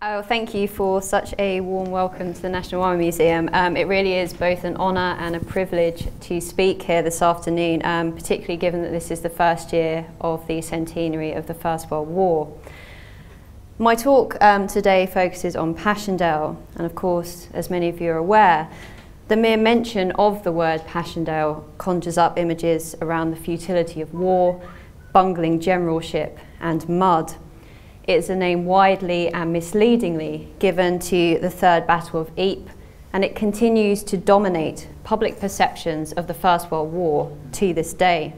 Oh, thank you for such a warm welcome to the National Army Museum. Um, it really is both an honour and a privilege to speak here this afternoon, um, particularly given that this is the first year of the centenary of the First World War. My talk um, today focuses on Passchendaele, and of course, as many of you are aware, the mere mention of the word Passchendaele conjures up images around the futility of war, bungling generalship, and mud. It's a name widely and misleadingly given to the Third Battle of Ypres, and it continues to dominate public perceptions of the First World War to this day.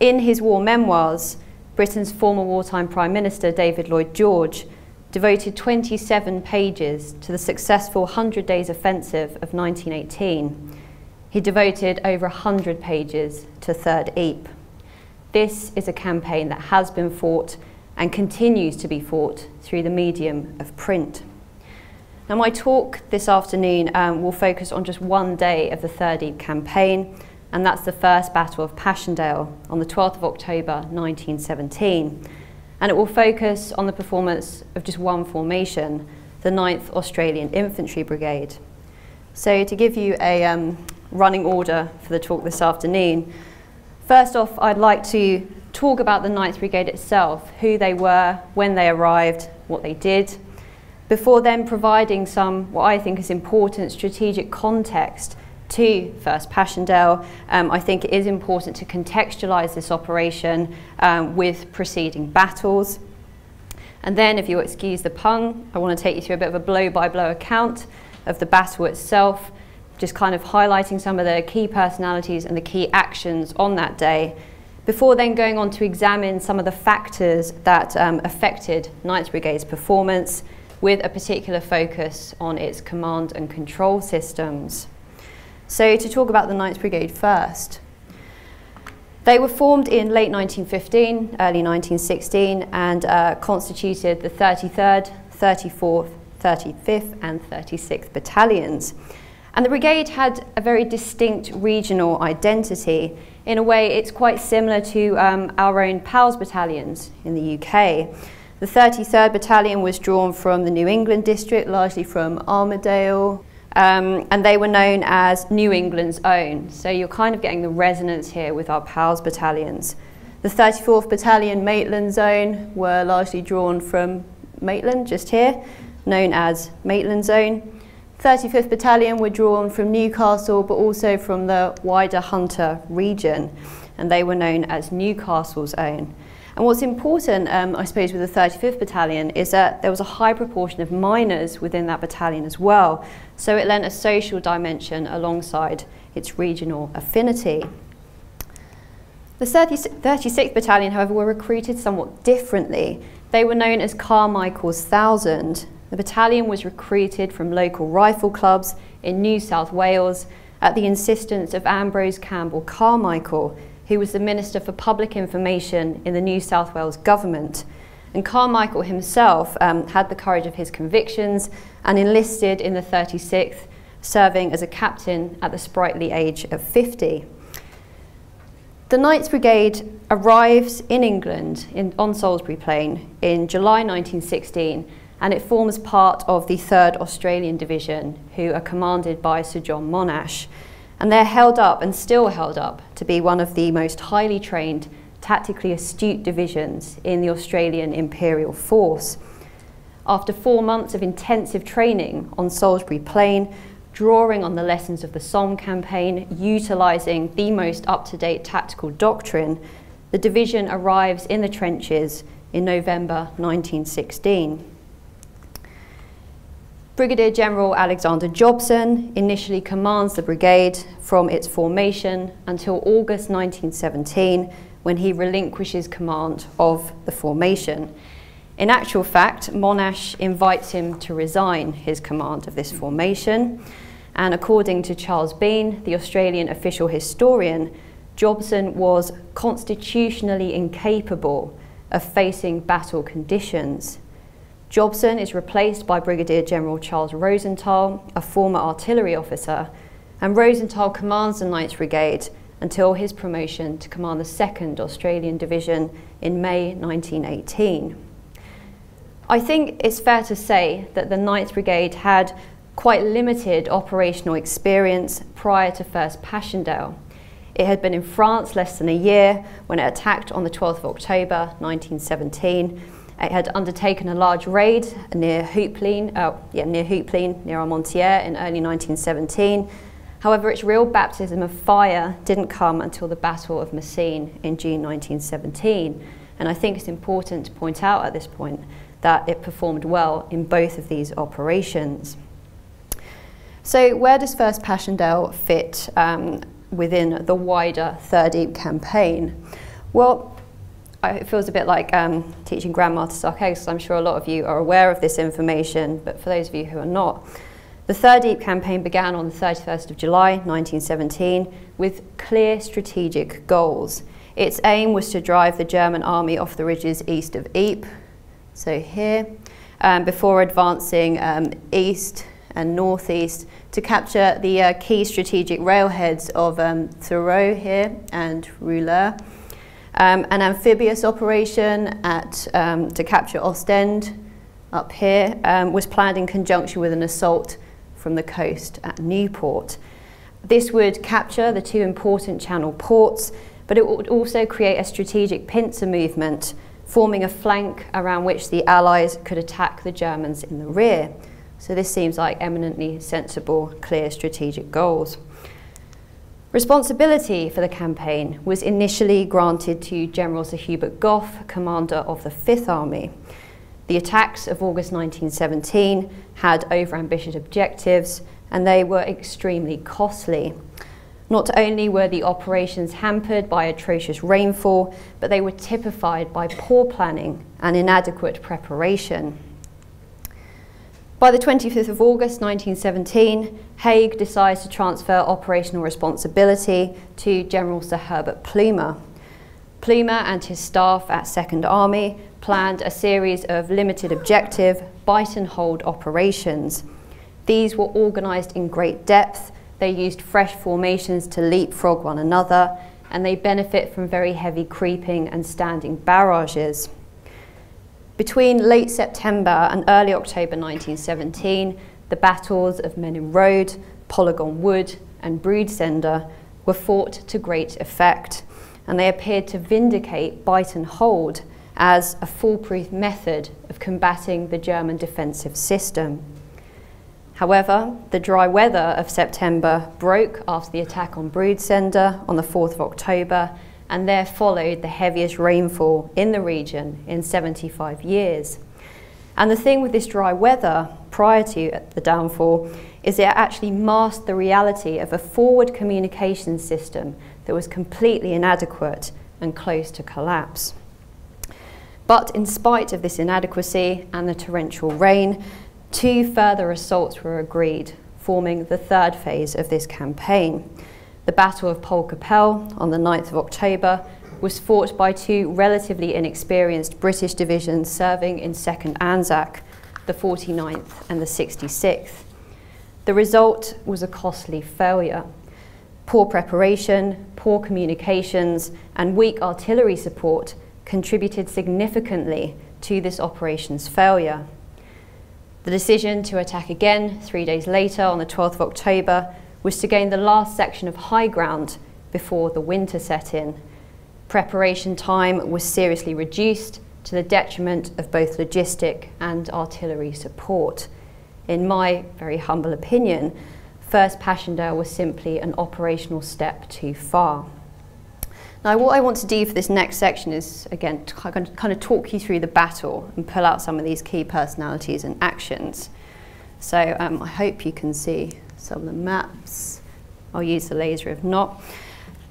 In his war memoirs, Britain's former wartime Prime Minister David Lloyd George devoted 27 pages to the successful Hundred Days Offensive of 1918. He devoted over 100 pages to Third Ypres. This is a campaign that has been fought and continues to be fought through the medium of print. Now my talk this afternoon um, will focus on just one day of the Third Ypres campaign, and that's the first Battle of Passchendaele on the 12th of October 1917. And it will focus on the performance of just one formation, the 9th Australian Infantry Brigade. So to give you a um, running order for the talk this afternoon, first off I'd like to talk about the 9th Brigade itself, who they were, when they arrived, what they did, before then providing some, what I think is important strategic context to First Passchendaele. Um, I think it is important to contextualise this operation um, with preceding battles. And then, if you'll excuse the pun, I want to take you through a bit of a blow-by-blow -blow account of the battle itself, just kind of highlighting some of the key personalities and the key actions on that day, before then going on to examine some of the factors that um, affected 9th Brigade's performance with a particular focus on its command and control systems. So to talk about the 9th Brigade first. They were formed in late 1915, early 1916 and uh, constituted the 33rd, 34th, 35th and 36th battalions. And the brigade had a very distinct regional identity in a way, it's quite similar to um, our own PALS battalions in the UK. The 33rd Battalion was drawn from the New England district, largely from Armidale, um, and they were known as New England's own. So you're kind of getting the resonance here with our PALS battalions. The 34th Battalion Maitland's Own were largely drawn from Maitland, just here, known as Maitland's Own. 35th Battalion were drawn from Newcastle but also from the wider Hunter region and they were known as Newcastle's own. And what's important, um, I suppose, with the 35th Battalion is that there was a high proportion of miners within that battalion as well, so it lent a social dimension alongside its regional affinity. The 36th Battalion, however, were recruited somewhat differently. They were known as Carmichael's Thousand, the battalion was recruited from local rifle clubs in New South Wales at the insistence of Ambrose Campbell Carmichael, who was the Minister for Public Information in the New South Wales government. And Carmichael himself um, had the courage of his convictions and enlisted in the 36th, serving as a captain at the sprightly age of 50. The 9th Brigade arrives in England in, on Salisbury Plain in July 1916 and it forms part of the 3rd Australian Division, who are commanded by Sir John Monash. And they're held up and still held up to be one of the most highly trained, tactically astute divisions in the Australian Imperial Force. After four months of intensive training on Salisbury Plain, drawing on the lessons of the Somme campaign, utilising the most up-to-date tactical doctrine, the division arrives in the trenches in November 1916. Brigadier General Alexander Jobson initially commands the brigade from its formation until August 1917 when he relinquishes command of the formation. In actual fact, Monash invites him to resign his command of this formation and according to Charles Bean, the Australian official historian, Jobson was constitutionally incapable of facing battle conditions Jobson is replaced by Brigadier General Charles Rosenthal, a former artillery officer, and Rosenthal commands the 9th Brigade until his promotion to command the 2nd Australian Division in May 1918. I think it's fair to say that the 9th Brigade had quite limited operational experience prior to 1st Passchendaele. It had been in France less than a year when it attacked on the 12th of October 1917. It had undertaken a large raid near Houplines, uh, yeah, near Houplines, near Armentières in early 1917. However, its real baptism of fire didn't come until the Battle of Messines in June 1917. And I think it's important to point out at this point that it performed well in both of these operations. So where does First Passchendaele fit um, within the wider Third Ypres campaign? Well, it feels a bit like um, teaching Grandma to eggs, I'm sure a lot of you are aware of this information, but for those of you who are not, the Third Ypres campaign began on the 31st of July 1917 with clear strategic goals. Its aim was to drive the German army off the ridges east of Ypres, so here, um, before advancing um, east and northeast to capture the uh, key strategic railheads of um, Thourout here and Roulers. Um, an amphibious operation at, um, to capture Ostend up here um, was planned in conjunction with an assault from the coast at Nieuport. This would capture the two important channel ports, but it would also create a strategic pincer movement, forming a flank around which the Allies could attack the Germans in the rear. So this seems like eminently sensible, clear strategic goals. Responsibility for the campaign was initially granted to General Sir Hubert Gough, commander of the Fifth Army. The attacks of August 1917 had overambitious objectives and they were extremely costly. Not only were the operations hampered by atrocious rainfall, but they were typified by poor planning and inadequate preparation. By the 25th of August 1917, Haig decides to transfer operational responsibility to General Sir Herbert Plumer. Plumer and his staff at Second Army planned a series of limited objective, bite and hold operations. These were organised in great depth, they used fresh formations to leapfrog one another, and they benefit from very heavy creeping and standing barrages. Between late September and early October 1917, the battles of Menin Road, Polygon Wood and Broodseinde were fought to great effect, and they appeared to vindicate bite and hold as a foolproof method of combating the German defensive system. However, the dry weather of September broke after the attack on Broodseinde on the 4th of October and there followed the heaviest rainfall in the region in 75 years. And the thing with this dry weather prior to the downfall is it actually masked the reality of a forward communication system that was completely inadequate and close to collapse. But in spite of this inadequacy and the torrential rain, two further assaults were agreed, forming the third phase of this campaign. The Battle of Poelcapelle on the 9th of October was fought by two relatively inexperienced British divisions serving in 2nd Anzac, the 49th and the 66th. The result was a costly failure. Poor preparation, poor communications and weak artillery support contributed significantly to this operation's failure. The decision to attack again three days later on the 12th of October was to gain the last section of high ground before the winter set in. Preparation time was seriously reduced to the detriment of both logistic and artillery support. In my very humble opinion, First Passchendaele was simply an operational step too far. Now what I want to do for this next section is, again, kind of talk you through the battle and pull out some of these key personalities and actions. So um, I hope you can see some of the maps. I'll use the laser if not.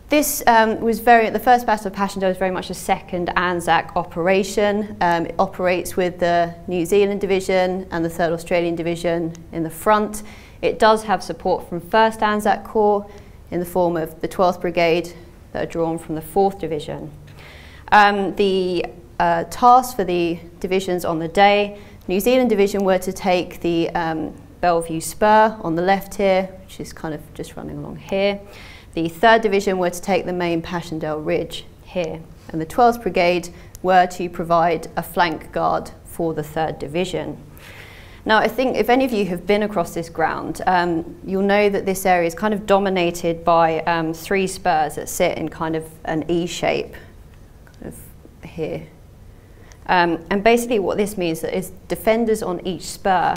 This um, was very, the first Battle of Passchendaele was very much a second Anzac operation. Um, it operates with the New Zealand Division and the 3rd Australian Division in the front. It does have support from 1st Anzac Corps in the form of the 12th Brigade that are drawn from the 4th Division. Um, the uh, task for the divisions on the day, New Zealand Division were to take the um, Bellevue Spur on the left here, which is kind of just running along here. The 3rd Division were to take the main Passchendaele Ridge here, and the 12th Brigade were to provide a flank guard for the 3rd Division. Now, I think if any of you have been across this ground, um, you'll know that this area is kind of dominated by um, three spurs that sit in kind of an E shape, kind of here. Um, and basically what this means is defenders on each spur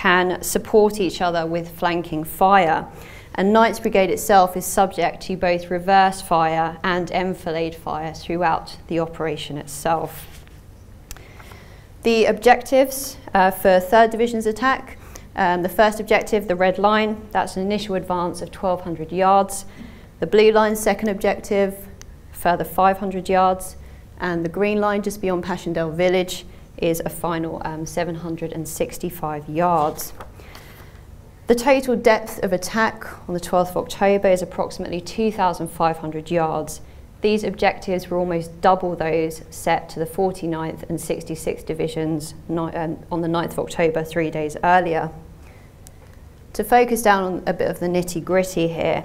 can support each other with flanking fire. And 9th Brigade itself is subject to both reverse fire and enfilade fire throughout the operation itself. The objectives uh, for 3rd Division's attack, um, the first objective, the red line, that's an initial advance of 1,200 yards. The blue line, second objective, further 500 yards. And the green line just beyond Passchendaele village is a final um, 765 yards. The total depth of attack on the 12th of October is approximately 2,500 yards these objectives were almost double those set to the 49th and 66th Divisions um, on the 9th of October, three days earlier. To focus down on a bit of the nitty gritty here,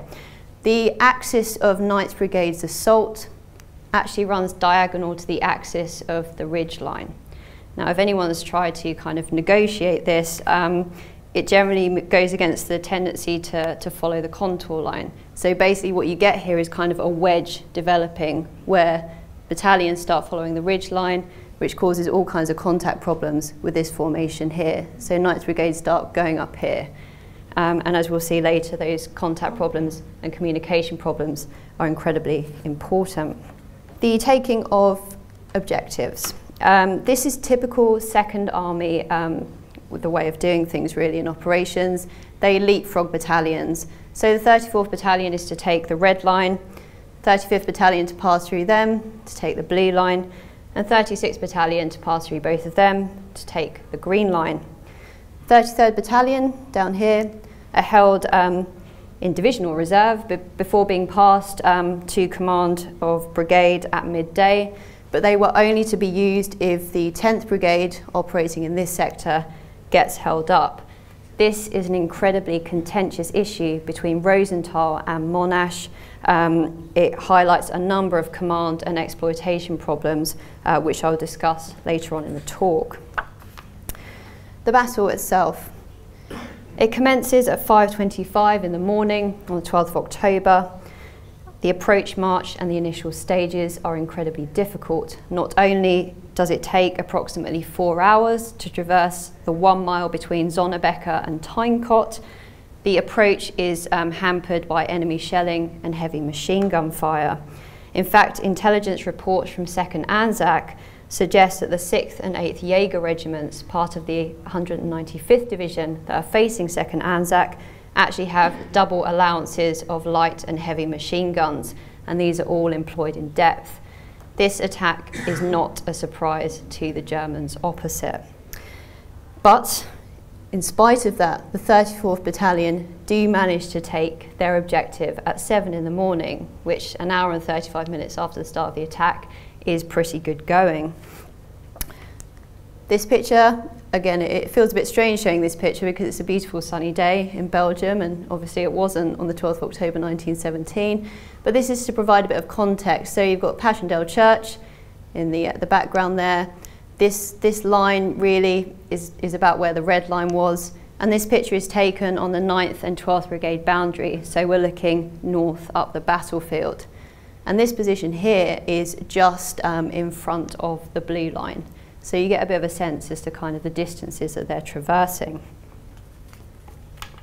the axis of 9th Brigade's assault actually runs diagonal to the axis of the ridge line. Now, if anyone has tried to kind of negotiate this, um, it generally goes against the tendency to, to follow the contour line. So basically what you get here is kind of a wedge developing where battalions start following the ridge line, which causes all kinds of contact problems with this formation here. So 9th Brigade start going up here. Um, and as we'll see later, those contact problems and communication problems are incredibly important. The taking of objectives. Um, this is typical Second Army um, the way of doing things really in operations. They leapfrog battalions. So the 34th Battalion is to take the red line, 35th Battalion to pass through them, to take the blue line, and 36th Battalion to pass through both of them, to take the green line. 33rd Battalion down here are held um, in divisional reserve before being passed um, to command of brigade at midday, but they were only to be used if the 10th Brigade operating in this sector gets held up. This is an incredibly contentious issue between Rosenthal and Monash. Um, it highlights a number of command and exploitation problems, uh, which I'll discuss later on in the talk. The battle itself. It commences at 5.25 in the morning on the 12th of October. The approach march and the initial stages are incredibly difficult. Not only does it take approximately four hours to traverse the one mile between Zonnebeke and Tyne Cot. The approach is um, hampered by enemy shelling and heavy machine gun fire. In fact, intelligence reports from 2nd Anzac suggest that the 6th and 8th Jaeger regiments, part of the 195th Division that are facing 2nd Anzac, actually have double allowances of light and heavy machine guns, and these are all employed in depth. This attack is not a surprise to the Germans opposite. But in spite of that, the 34th Battalion do manage to take their objective at 7 in the morning, which an hour and 35 minutes after the start of the attack is pretty good going. This picture, again, it feels a bit strange showing this picture because it's a beautiful sunny day in Belgium and obviously it wasn't on the 12th of October 1917. But this is to provide a bit of context. So you've got Passchendaele Church in the, uh, the background there. This, this line really is, is about where the red line was. And this picture is taken on the 9th and 12th Brigade boundary. So we're looking north up the battlefield. And this position here is just um, in front of the blue line. So you get a bit of a sense as to kind of the distances that they're traversing.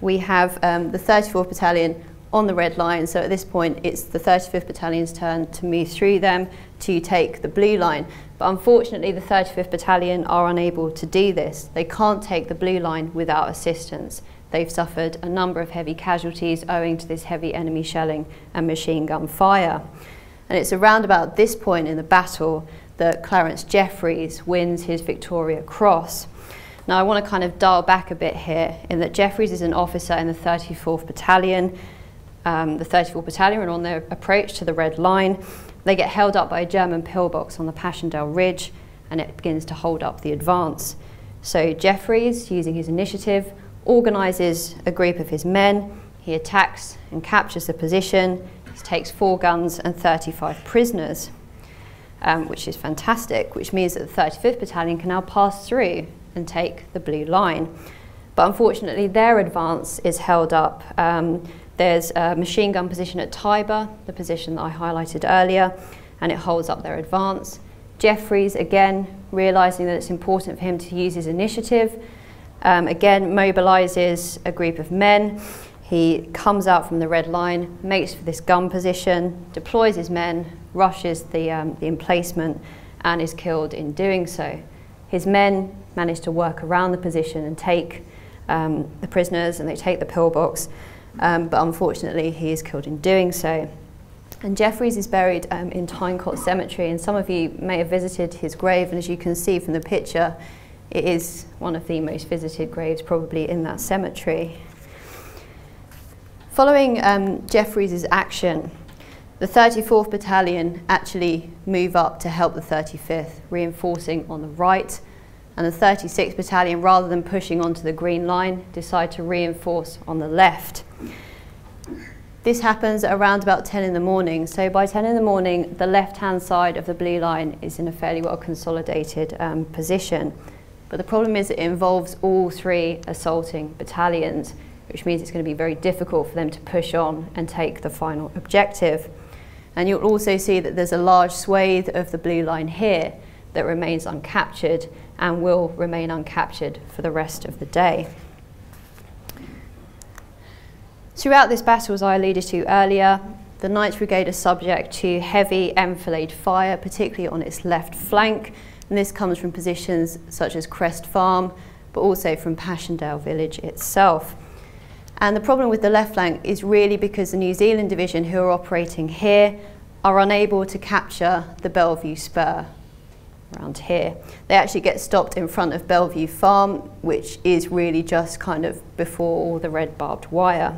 We have um, the 34th Battalion on the red line. So at this point, it's the 35th Battalion's turn to move through them to take the blue line. But unfortunately, the 35th Battalion are unable to do this. They can't take the blue line without assistance. They've suffered a number of heavy casualties owing to this heavy enemy shelling and machine gun fire. And it's around about this point in the battle that Clarence Jeffries wins his Victoria Cross. Now I want to kind of dial back a bit here in that Jeffries is an officer in the 34th Battalion um, the 34th Battalion on their approach to the Red Line. They get held up by a German pillbox on the Passchendaele Ridge and it begins to hold up the advance. So Jeffries, using his initiative, organises a group of his men. He attacks and captures the position. He takes four guns and 35 prisoners. Um, which is fantastic, which means that the 35th Battalion can now pass through and take the blue line. But unfortunately, their advance is held up. Um, there's a machine gun position at Tiber, the position that I highlighted earlier, and it holds up their advance. Jeffries, again, realising that it's important for him to use his initiative, um, again mobilises a group of men. He comes out from the red line, makes for this gun position, deploys his men, rushes the, um, the emplacement, and is killed in doing so. His men manage to work around the position and take um, the prisoners and they take the pillbox, um, but unfortunately he is killed in doing so. And Jeffries is buried um, in Tyne Cot Cemetery, and some of you may have visited his grave, and as you can see from the picture, it is one of the most visited graves probably in that cemetery. Following um, Jeffries' action, the 34th Battalion actually move up to help the 35th, reinforcing on the right, and the 36th Battalion, rather than pushing onto the green line, decide to reinforce on the left. This happens around about 10 in the morning. So by 10 in the morning, the left-hand side of the blue line is in a fairly well consolidated um, position. But the problem is it involves all three assaulting battalions, which means it's going to be very difficult for them to push on and take the final objective. And you'll also see that there's a large swathe of the blue line here that remains uncaptured and will remain uncaptured for the rest of the day. Throughout this battle, as I alluded to earlier, the 9th Brigade is subject to heavy enfilade fire, particularly on its left flank, and this comes from positions such as Crest Farm, but also from Passchendaele village itself. And the problem with the left flank is really because the New Zealand division who are operating here are unable to capture the Bellevue Spur, around here. They actually get stopped in front of Bellevue Farm, which is really just kind of before all the red barbed wire.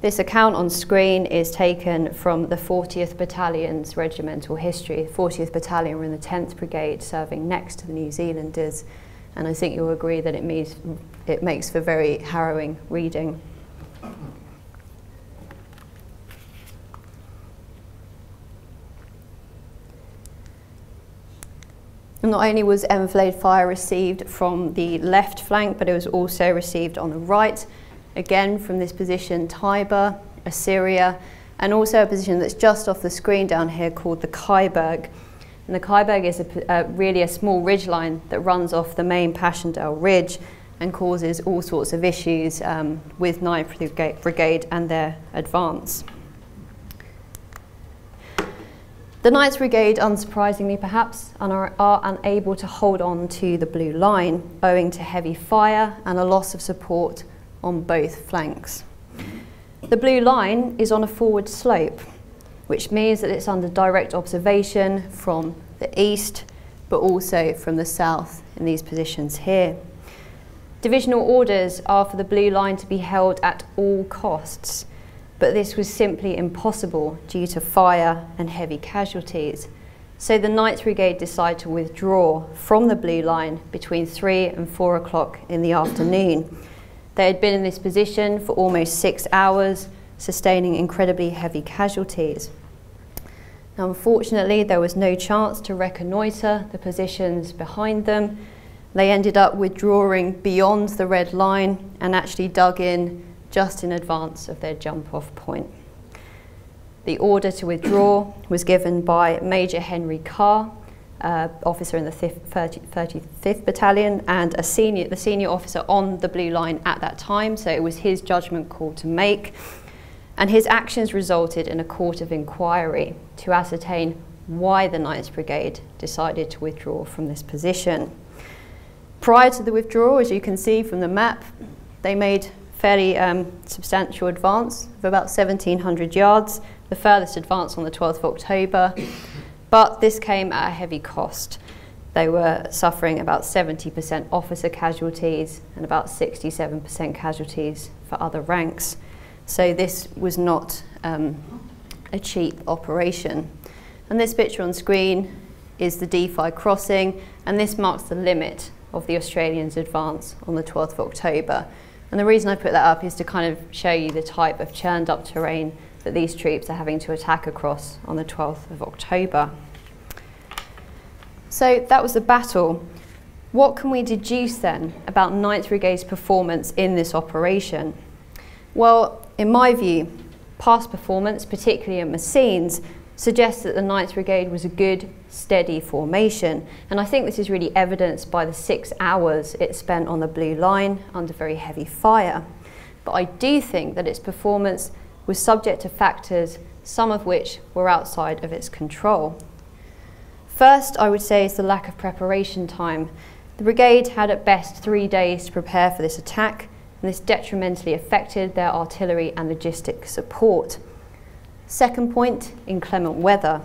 This account on screen is taken from the 40th Battalion's regimental history. The 40th Battalion were in the 10th Brigade serving next to the New Zealanders, and I think you'll agree that it, means, it makes for very harrowing reading. not only was enfilade fire received from the left flank, but it was also received on the right, again from this position Tiber, Assyria, and also a position that's just off the screen down here called the Keiberg. And the Keiberg is a, uh, really a small ridgeline that runs off the main Passchendaele Ridge and causes all sorts of issues um, with 9th Brigade and their advance. The 9th Brigade, unsurprisingly perhaps, are, are unable to hold on to the blue line owing to heavy fire and a loss of support on both flanks. The blue line is on a forward slope, which means that it's under direct observation from the east, but also from the south in these positions here. Divisional orders are for the blue line to be held at all costs, but this was simply impossible due to fire and heavy casualties. So the 9th Brigade decided to withdraw from the blue line between 3 and 4 o'clock in the afternoon. They had been in this position for almost six hours, sustaining incredibly heavy casualties. Now, unfortunately, there was no chance to reconnoitre the positions behind them. They ended up withdrawing beyond the red line and actually dug in just in advance of their jump off point. The order to withdraw was given by Major Henry Carr, uh, officer in the 35th Battalion, and a senior, the senior officer on the blue line at that time, so it was his judgment call to make. And his actions resulted in a court of inquiry to ascertain why the 9th Brigade decided to withdraw from this position. Prior to the withdrawal, as you can see from the map, they made fairly um, substantial advance of about 1,700 yards, the furthest advance on the 12th of October, but this came at a heavy cost. They were suffering about 70% officer casualties and about 67% casualties for other ranks. So this was not um, a cheap operation. And this picture on screen is the Defy crossing, and this marks the limit of the Australians' advance on the 12th of October. And the reason I put that up is to kind of show you the type of churned up terrain that these troops are having to attack across on the 12th of October. So that was the battle. What can we deduce then about 9th Brigade's performance in this operation? Well, in my view, past performance, particularly in Messines, suggests that the 9th Brigade was a good, steady formation. And I think this is really evidenced by the six hours it spent on the Blue Line under very heavy fire. But I do think that its performance was subject to factors, some of which were outside of its control. First, I would say is the lack of preparation time. The brigade had at best three days to prepare for this attack, and this detrimentally affected their artillery and logistic support. Second point, inclement weather.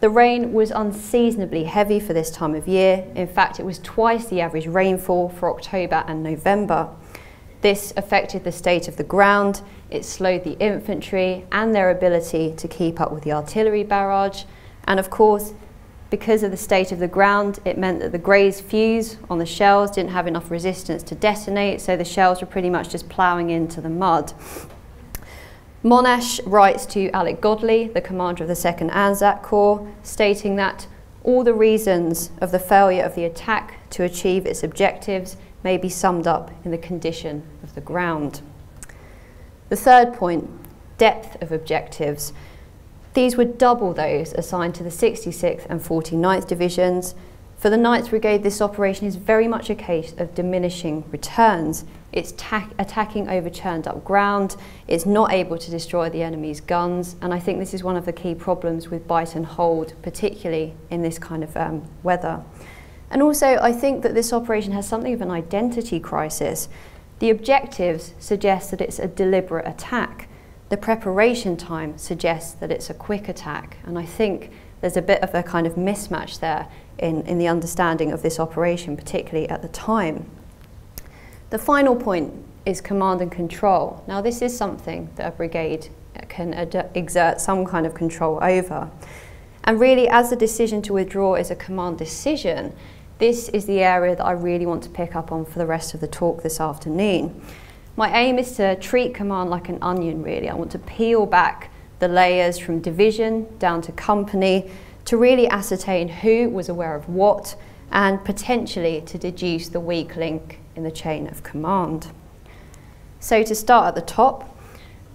The rain was unseasonably heavy for this time of year. In fact, it was twice the average rainfall for October and November. This affected the state of the ground, it slowed the infantry and their ability to keep up with the artillery barrage, and of course, because of the state of the ground, it meant that the graze fuse on the shells didn't have enough resistance to detonate, so the shells were pretty much just ploughing into the mud. Monash writes to Alec Godley, the commander of the 2nd Anzac Corps, stating that all the reasons of the failure of the attack to achieve its objectives may be summed up in the condition of the ground. The third point, depth of objectives. These were double those assigned to the 66th and 49th Divisions, for the 9th Brigade, this operation is very much a case of diminishing returns. It's attacking over churned up ground, it's not able to destroy the enemy's guns, and I think this is one of the key problems with bite and hold, particularly in this kind of um, weather. And also, I think that this operation has something of an identity crisis. The objectives suggest that it's a deliberate attack. The preparation time suggests that it's a quick attack, and I think there's a bit of a kind of mismatch there in, in the understanding of this operation, particularly at the time. The final point is command and control. Now, this is something that a brigade can exert some kind of control over. And really, as the decision to withdraw is a command decision, this is the area that I really want to pick up on for the rest of the talk this afternoon. My aim is to treat command like an onion, really. I want to peel back the layers from division down to company to really ascertain who was aware of what and potentially to deduce the weak link in the chain of command. So to start at the top,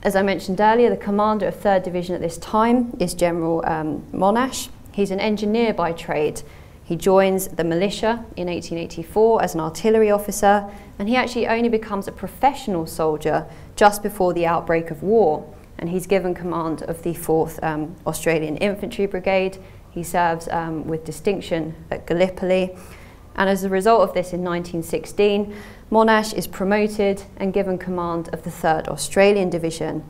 as I mentioned earlier, the commander of 3rd Division at this time is General um, Monash. He's an engineer by trade. He joins the militia in 1884 as an artillery officer, and he actually only becomes a professional soldier just before the outbreak of war. And he's given command of the 4th um, Australian Infantry Brigade he serves um, with distinction at Gallipoli. And as a result of this in 1916, Monash is promoted and given command of the 3rd Australian Division.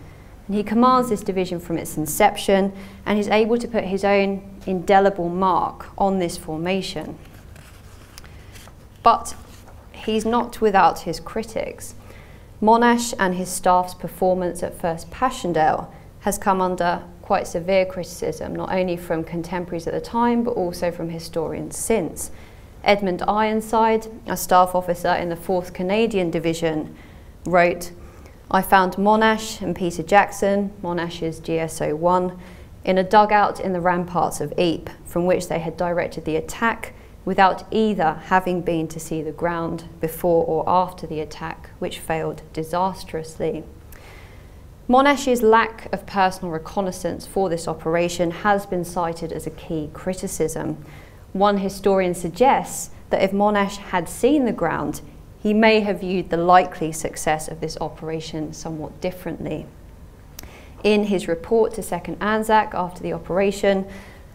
And he commands this division from its inception and is able to put his own indelible mark on this formation. But he's not without his critics. Monash and his staff's performance at 1st Passchendaele has come under quite severe criticism, not only from contemporaries at the time, but also from historians since. Edmund Ironside, a staff officer in the 4th Canadian Division, wrote, I found Monash and Peter Jackson, Monash's GSO 1, in a dugout in the ramparts of Ypres, from which they had directed the attack without either having been to see the ground before or after the attack, which failed disastrously. Monash's lack of personal reconnaissance for this operation has been cited as a key criticism. One historian suggests that if Monash had seen the ground, he may have viewed the likely success of this operation somewhat differently. In his report to 2nd Anzac after the operation,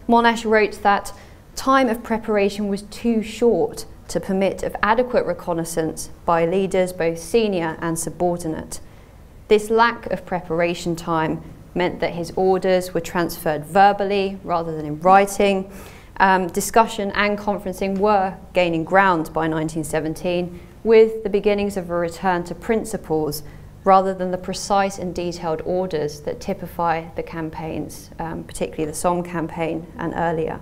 Monash wrote that time of preparation was too short to permit of adequate reconnaissance by leaders both senior and subordinate. This lack of preparation time meant that his orders were transferred verbally rather than in writing. Um, discussion and conferencing were gaining ground by 1917 with the beginnings of a return to principles rather than the precise and detailed orders that typify the campaigns, um, particularly the Somme campaign and earlier.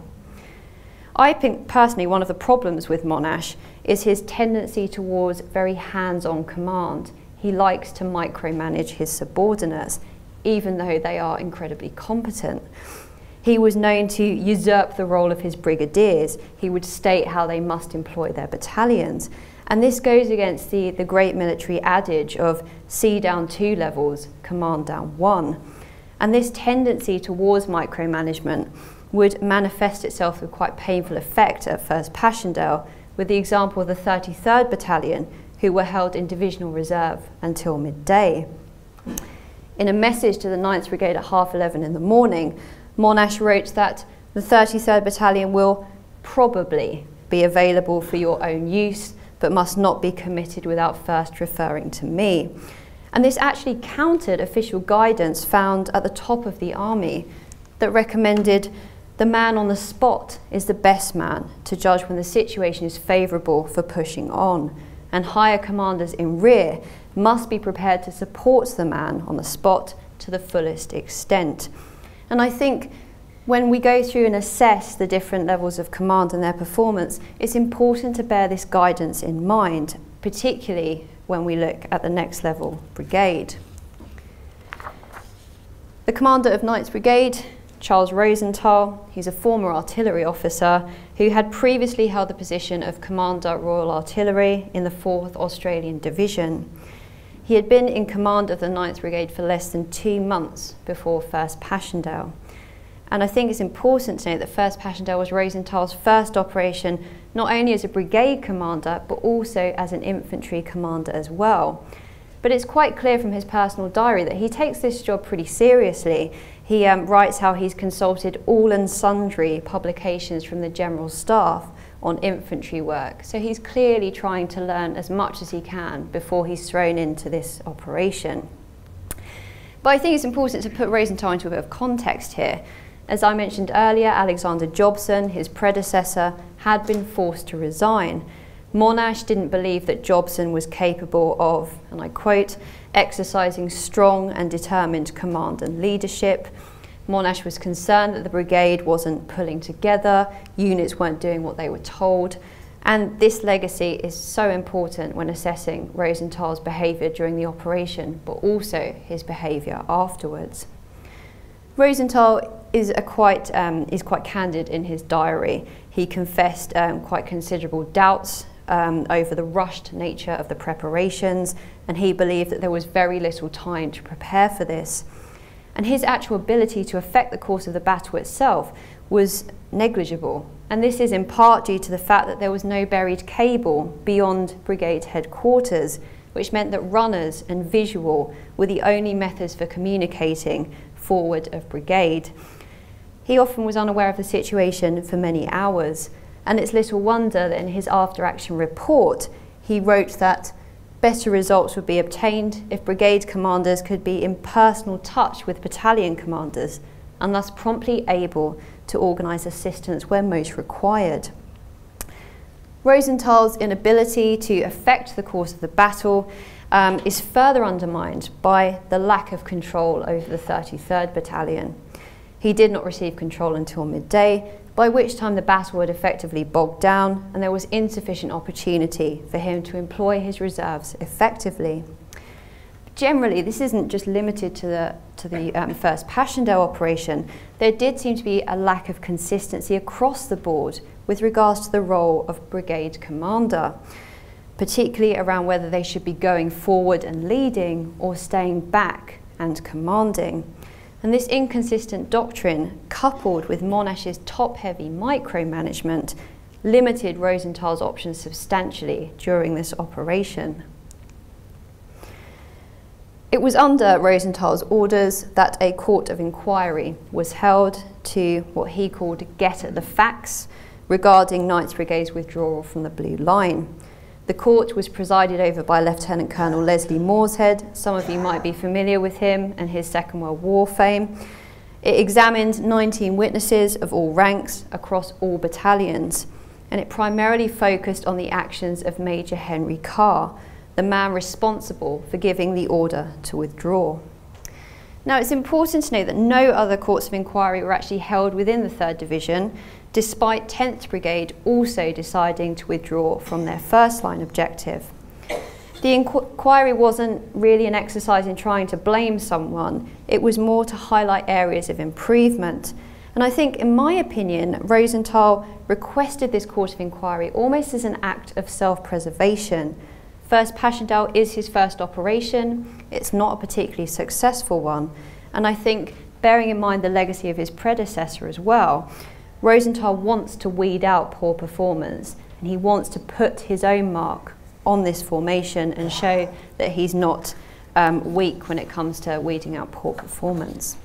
I think personally one of the problems with Monash is his tendency towards very hands-on command he likes to micromanage his subordinates. even though they are incredibly competent. He was known to usurp the role of his brigadiers. He would state how they must employ their battalions. And this goes against the, the great military adage of see down two levels, command down one. And this tendency towards micromanagement would manifest itself with quite painful effect at 1st Passchendaele, with the example of the 33rd Battalion, who were held in divisional reserve until midday. In a message to the 9th Brigade at half 11 in the morning, Monash wrote that the 33rd Battalion will probably be available for your own use, but must not be committed without first referring to me. And this actually countered official guidance found at the top of the army that recommended the man on the spot is the best man to judge when the situation is favourable for pushing on, and higher commanders in rear must be prepared to support the man on the spot to the fullest extent. And I think when we go through and assess the different levels of command and their performance, it's important to bear this guidance in mind, particularly when we look at the next level brigade. The commander of 9th Brigade, Charles Rosenthal, he's a former artillery officer who had previously held the position of Commander Royal Artillery in the 4th Australian Division. He had been in command of the 9th Brigade for less than two months before 1st Passchendaele. And I think it's important to note that 1st Passchendaele was Rosenthal's first operation, not only as a brigade commander, but also as an infantry commander as well. But it's quite clear from his personal diary that he takes this job pretty seriously. He um, writes how he's consulted all and sundry publications from the General Staff on infantry work. So he's clearly trying to learn as much as he can before he's thrown into this operation. But I think it's important to put Rosenthal into a bit of context here. As I mentioned earlier, Alexander Jobson, his predecessor, had been forced to resign. Monash didn't believe that Jobson was capable of, and I quote, exercising strong and determined command and leadership, Monash was concerned that the brigade wasn't pulling together, units weren't doing what they were told, and this legacy is so important when assessing Rosenthal's behaviour during the operation, but also his behaviour afterwards. Rosenthal is, quite, um, is quite candid in his diary. He confessed um, quite considerable doubts um, over the rushed nature of the preparations, and he believed that there was very little time to prepare for this and his actual ability to affect the course of the battle itself was negligible. And this is in part due to the fact that there was no buried cable beyond brigade headquarters, which meant that runners and visual were the only methods for communicating forward of brigade. He often was unaware of the situation for many hours, and it's little wonder that in his after action report he wrote that better results would be obtained if brigade commanders could be in personal touch with battalion commanders and thus promptly able to organise assistance where most required. Rosenthal's inability to affect the course of the battle um, is further undermined by the lack of control over the 33rd Battalion. He did not receive control until midday, by which time the battle had effectively bogged down and there was insufficient opportunity for him to employ his reserves effectively. Generally, this isn't just limited to the, to the um, first Passchendaele operation. There did seem to be a lack of consistency across the board with regards to the role of brigade commander, particularly around whether they should be going forward and leading or staying back and commanding. And this inconsistent doctrine, coupled with Monash's top-heavy micromanagement, limited Rosenthal's options substantially during this operation. It was under Rosenthal's orders that a court of inquiry was held to what he called get at the facts regarding 9th Brigade's withdrawal from the Blue Line. The court was presided over by Lieutenant Colonel Leslie Morshead. Some of you might be familiar with him and his Second World War fame. It examined 19 witnesses of all ranks across all battalions, and it primarily focused on the actions of Major Henry Carr, the man responsible for giving the order to withdraw. Now, it's important to note that no other courts of inquiry were actually held within the 3rd Division, despite 10th Brigade also deciding to withdraw from their first line objective. The inquiry wasn't really an exercise in trying to blame someone, it was more to highlight areas of improvement. And I think, in my opinion, Rosenthal requested this court of inquiry almost as an act of self preservation. First Passchendaele is his first operation, it's not a particularly successful one. And I think, bearing in mind the legacy of his predecessor as well, Rosenthal wants to weed out poor performance and he wants to put his own mark on this formation and show that he's not um, weak when it comes to weeding out poor performance.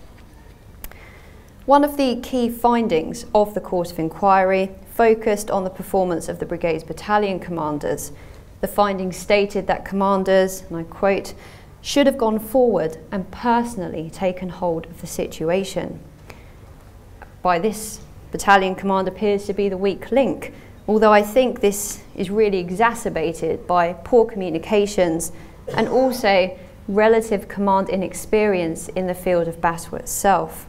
One of the key findings of the Court of Inquiry focused on the performance of the brigade's battalion commanders. The findings stated that commanders, and I quote, should have gone forward and personally taken hold of the situation. By this, battalion command appears to be the weak link, although I think this is really exacerbated by poor communications and also relative command inexperience in the field of battle itself.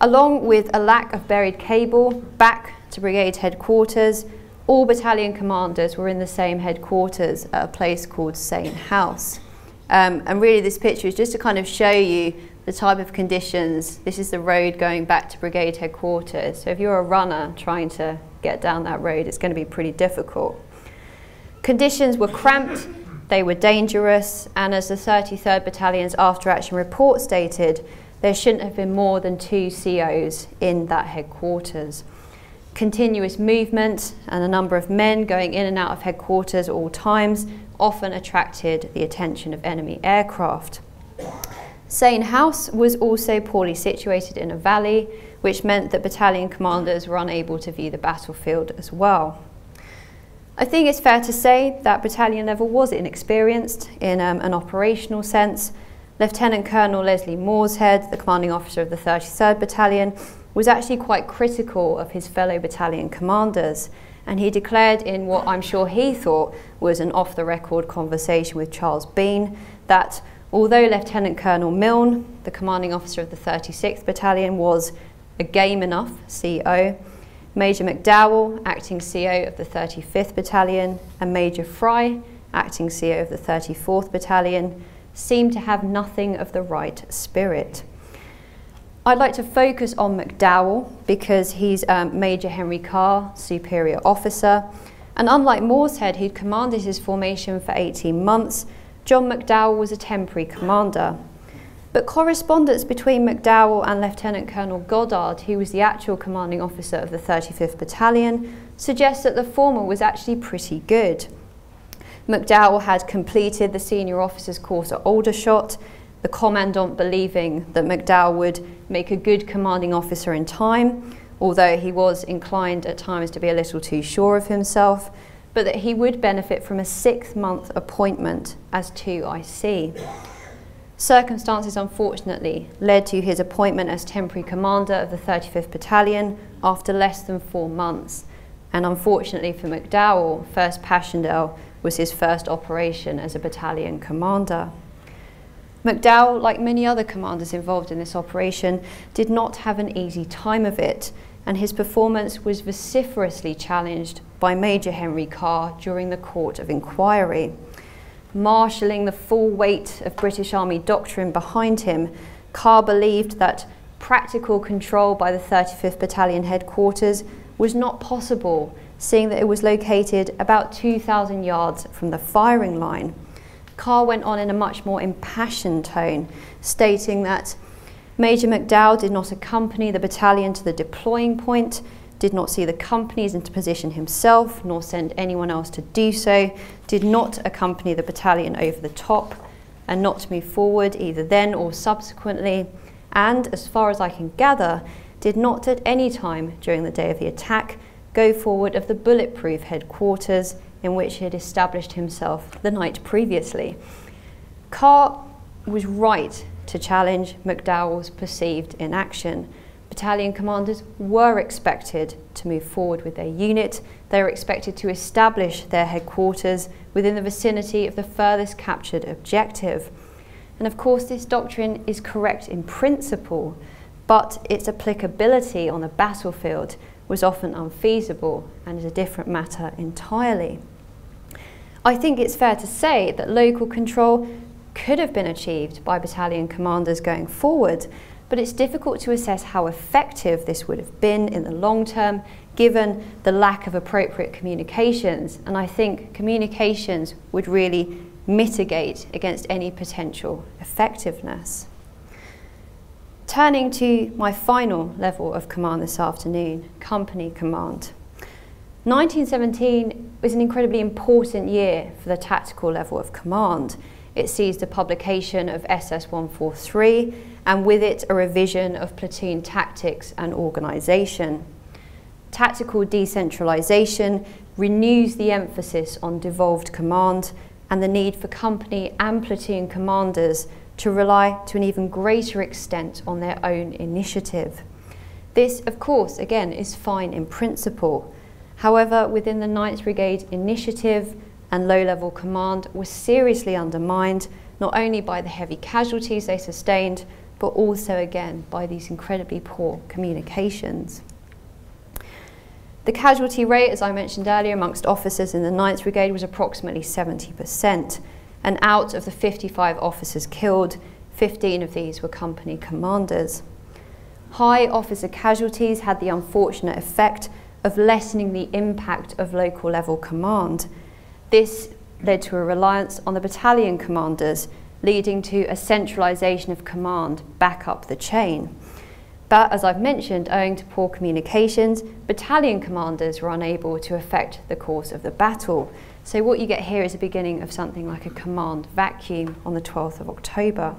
Along with a lack of buried cable back to brigade headquarters, all battalion commanders were in the same headquarters at a place called Seine House. Um, and really this picture is just to kind of show you the type of conditions. This is the road going back to brigade headquarters. So if you're a runner trying to get down that road, it's going to be pretty difficult. Conditions were cramped, they were dangerous, and as the 33rd Battalion's after action report stated, there shouldn't have been more than two COs in that headquarters. Continuous movement and a number of men going in and out of headquarters at all times often attracted the attention of enemy aircraft. Seine House was also poorly situated in a valley, which meant that battalion commanders were unable to view the battlefield as well. I think it's fair to say that battalion level was inexperienced in um, an operational sense, Lieutenant Colonel Leslie Morshead, the commanding officer of the 33rd Battalion, was actually quite critical of his fellow battalion commanders. And he declared in what I'm sure he thought was an off the record conversation with Charles Bean that although Lieutenant Colonel Milne, the commanding officer of the 36th Battalion, was a game enough CO, Major McDowell, acting CO of the 35th Battalion, and Major Fry, acting CO of the 34th Battalion, seemed to have nothing of the right spirit. I'd like to focus on McDowell because he's um, Major Henry Carr, superior officer, and unlike Morshead, who'd commanded his formation for 18 months, John McDowell was a temporary commander. But correspondence between McDowell and Lieutenant Colonel Goddard, who was the actual commanding officer of the 35th Battalion, suggests that the former was actually pretty good. McDowell had completed the senior officer's course at Aldershot, the commandant believing that McDowell would make a good commanding officer in time, although he was inclined at times to be a little too sure of himself, but that he would benefit from a six month appointment as 2IC. Circumstances, unfortunately, led to his appointment as temporary commander of the 35th Battalion after less than four months. And unfortunately for McDowell, 1st Passchendaele was his first operation as a battalion commander. McDowell, like many other commanders involved in this operation, did not have an easy time of it, and his performance was vociferously challenged by Major Henry Carr during the court of inquiry. Marshalling the full weight of British Army doctrine behind him, Carr believed that practical control by the 35th Battalion headquarters was not possible seeing that it was located about 2,000 yards from the firing line. Carr went on in a much more impassioned tone, stating that Major McDowell did not accompany the battalion to the deploying point, did not see the companies into position himself, nor send anyone else to do so, did not accompany the battalion over the top, and not move forward either then or subsequently, and, as far as I can gather, did not at any time during the day of the attack go forward of the bulletproof headquarters in which he had established himself the night previously. Carr was right to challenge McDowell's perceived inaction. Battalion commanders were expected to move forward with their unit. They were expected to establish their headquarters within the vicinity of the furthest captured objective. And of course, this doctrine is correct in principle, but its applicability on the battlefield was often unfeasible and is a different matter entirely. I think it's fair to say that local control could have been achieved by battalion commanders going forward, but it's difficult to assess how effective this would have been in the long term given the lack of appropriate communications. And I think communications would really mitigate against any potential effectiveness. Turning to my final level of command this afternoon, company command. 1917 was an incredibly important year for the tactical level of command. It sees the publication of SS 143 and with it a revision of platoon tactics and organisation. Tactical decentralisation renews the emphasis on devolved command and the need for company and platoon commanders to rely to an even greater extent on their own initiative. This, of course, again, is fine in principle. However, within the 9th Brigade initiative and low-level command was seriously undermined, not only by the heavy casualties they sustained, but also again by these incredibly poor communications. The casualty rate, as I mentioned earlier, amongst officers in the 9th Brigade was approximately 70% and out of the 55 officers killed, 15 of these were company commanders. High officer casualties had the unfortunate effect of lessening the impact of local level command. This led to a reliance on the battalion commanders, leading to a centralisation of command back up the chain. But as I've mentioned, owing to poor communications, battalion commanders were unable to affect the course of the battle, so what you get here is the beginning of something like a command vacuum on the 12th of October.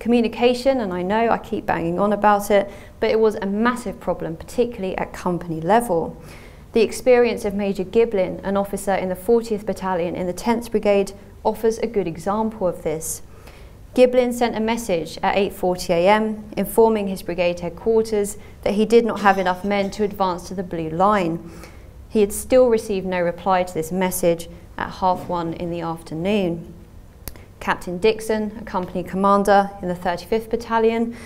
Communication, and I know I keep banging on about it, but it was a massive problem, particularly at company level. The experience of Major Giblin, an officer in the 40th Battalion in the 10th Brigade, offers a good example of this. Giblin sent a message at 8.40am informing his brigade headquarters that he did not have enough men to advance to the Blue Line. He had still received no reply to this message at half one in the afternoon. Captain Dixon, a company commander in the 35th Battalion,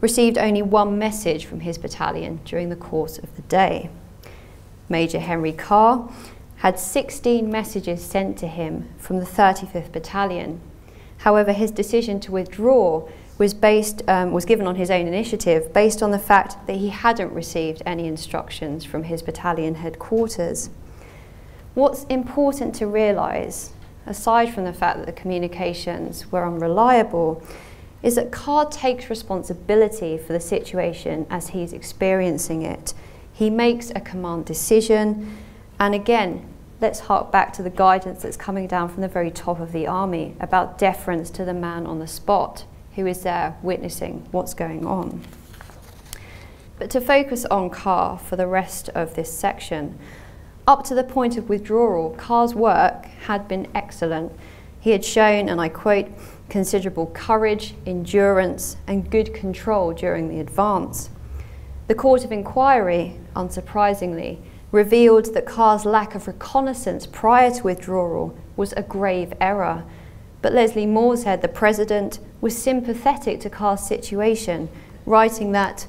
received only one message from his battalion during the course of the day. Major Henry Carr had 16 messages sent to him from the 35th Battalion. However, his decision to withdraw was, based, um, was given on his own initiative based on the fact that he hadn't received any instructions from his battalion headquarters. What's important to realise, aside from the fact that the communications were unreliable, is that Carr takes responsibility for the situation as he's experiencing it. He makes a command decision, and again, let's hark back to the guidance that's coming down from the very top of the army about deference to the man on the spot who is there witnessing what's going on. But to focus on Carr for the rest of this section, up to the point of withdrawal, Carr's work had been excellent. He had shown, and I quote, considerable courage, endurance, and good control during the advance. The Court of Inquiry, unsurprisingly, revealed that Carr's lack of reconnaissance prior to withdrawal was a grave error. But Leslie Morshead, the president, was sympathetic to Carr's situation, writing that,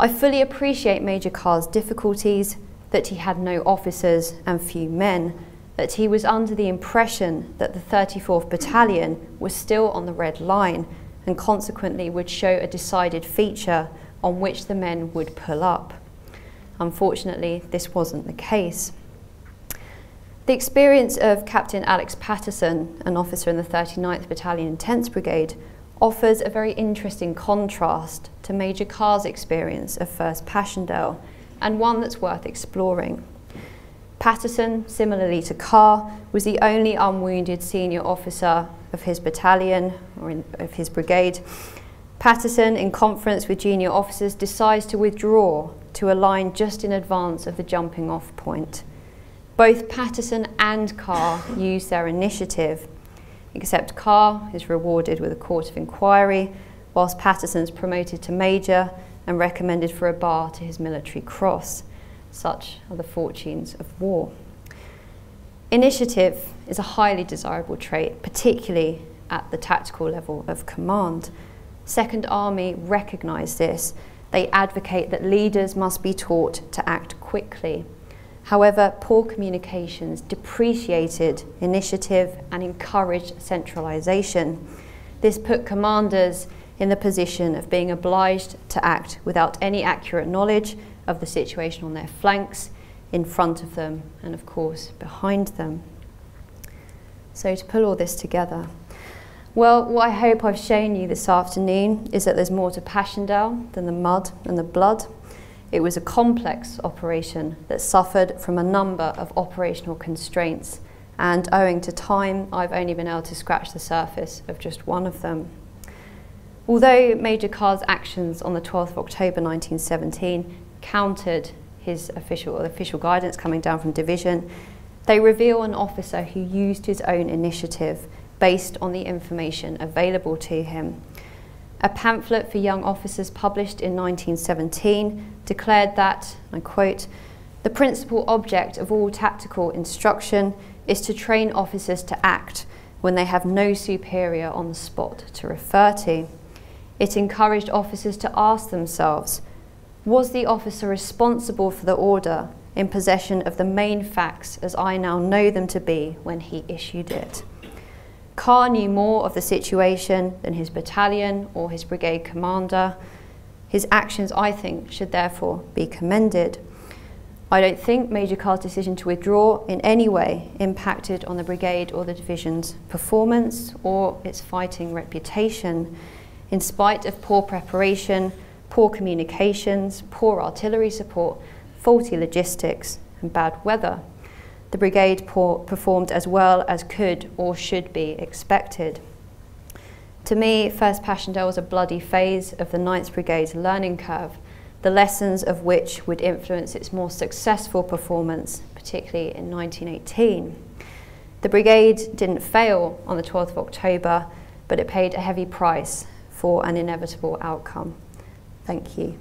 I fully appreciate Major Carr's difficulties, that he had no officers and few men, that he was under the impression that the 34th Battalion was still on the red line and consequently would show a decided feature on which the men would pull up. Unfortunately, this wasn't the case. The experience of Captain Alex Patterson, an officer in the 39th Battalion 10th Brigade, offers a very interesting contrast to Major Carr's experience of 1st Passchendaele, and one that's worth exploring. Patterson, similarly to Carr, was the only unwounded senior officer of his battalion, or in, of his brigade. Patterson, in conference with junior officers, decides to withdraw to a line just in advance of the jumping off point. Both Patterson and Carr use their initiative, except Carr is rewarded with a court of inquiry, whilst Patterson's promoted to major and recommended for a bar to his military cross. Such are the fortunes of war. Initiative is a highly desirable trait, particularly at the tactical level of command. Second Army recognise this. They advocate that leaders must be taught to act quickly However, poor communications depreciated initiative and encouraged centralisation. This put commanders in the position of being obliged to act without any accurate knowledge of the situation on their flanks, in front of them, and of course behind them. So, to pull all this together, well, what I hope I've shown you this afternoon is that there's more to Passchendaele than the mud and the blood. It was a complex operation that suffered from a number of operational constraints, and owing to time, I've only been able to scratch the surface of just one of them. Although Major Carr's actions on the 12th of October 1917 countered his official, or official guidance coming down from division, they reveal an officer who used his own initiative based on the information available to him a pamphlet for young officers published in 1917 declared that, I quote, the principal object of all tactical instruction is to train officers to act when they have no superior on the spot to refer to. It encouraged officers to ask themselves, was the officer responsible for the order in possession of the main facts as I now know them to be when he issued it? Carr knew more of the situation than his battalion or his brigade commander. His actions, I think, should therefore be commended. I don't think Major Carr's decision to withdraw in any way impacted on the brigade or the division's performance or its fighting reputation. In spite of poor preparation, poor communications, poor artillery support, faulty logistics, and bad weather, the brigade performed as well as could or should be expected. To me, First Passchendaele was a bloody phase of the 9th Brigade's learning curve, the lessons of which would influence its more successful performance, particularly in 1918. The brigade didn't fail on the 12th of October, but it paid a heavy price for an inevitable outcome. Thank you.